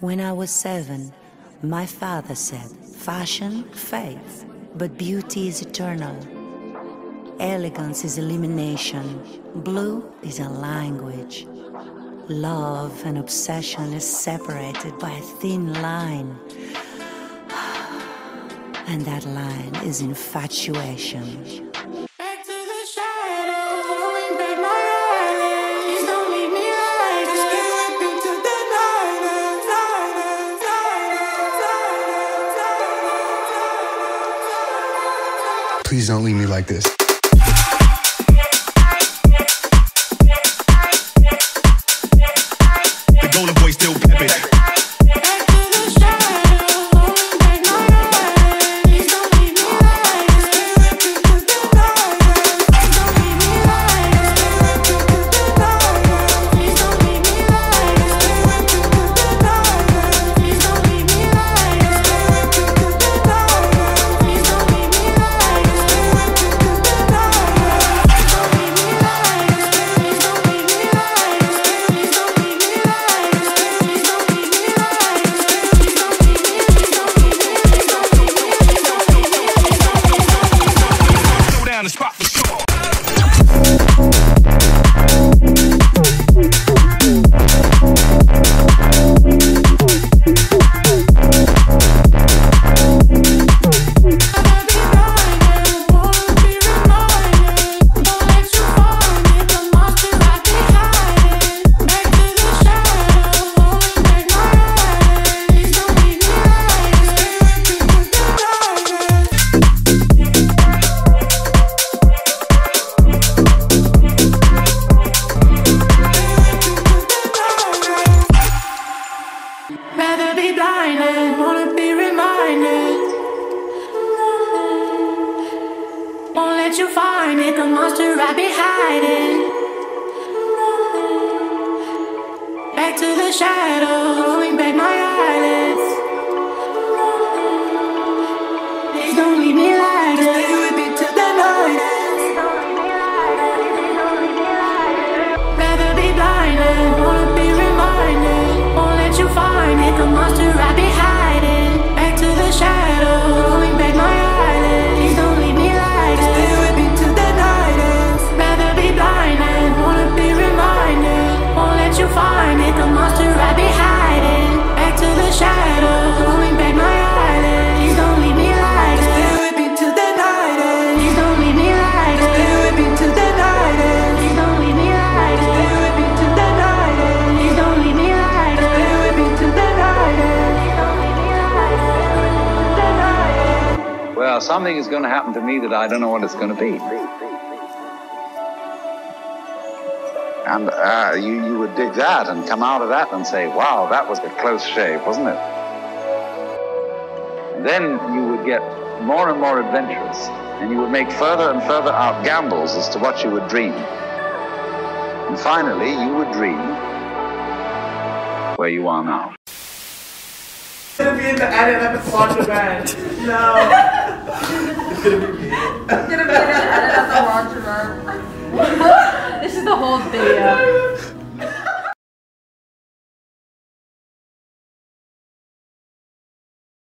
When I was seven, my father said, Fashion fades, but beauty is eternal. Elegance is elimination. Blue is a language. Love and obsession is separated by a thin line. And that line is infatuation. Please don't leave me like this. Blinded, wanna be reminded. Won't let you find it, the monster right behind it. Back to the shadow, rolling back my ends. Well, something is going to happen to me that I don't know what it's going to be. And uh, you, you would dig that and come out of that and say, wow, that was a close shave, wasn't it? Then you would get more and more adventurous, and you would make further and further out gambles as to what you would dream. And finally, you would dream where you are now. gonna be in the edit of the Quattro band. No. it's gonna be me. I'm gonna be edit out the wrong this is the whole video.